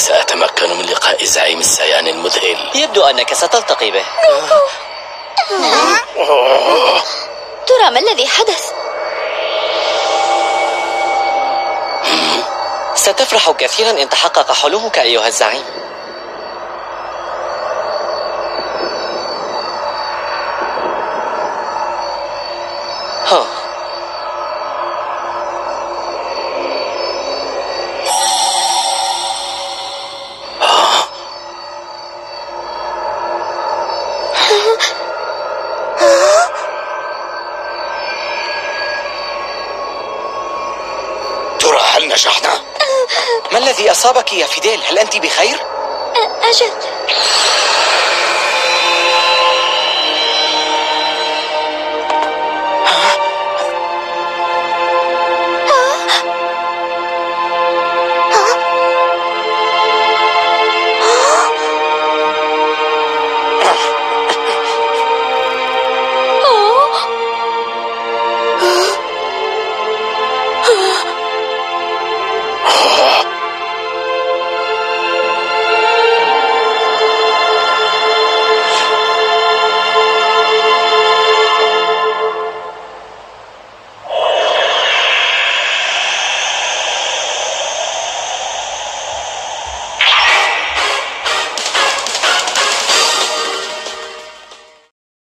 سأتمكن من لقاء زعيم السيان المذهل. يبدو أنك ستلتقي به. ترى ما الذي حدث؟ ستفرح كثيرا إن تحقق حلمك أيها الزعيم. هل نجحنا؟ ما الذي أصابك يا فيديل؟ هل أنت بخير؟ أجل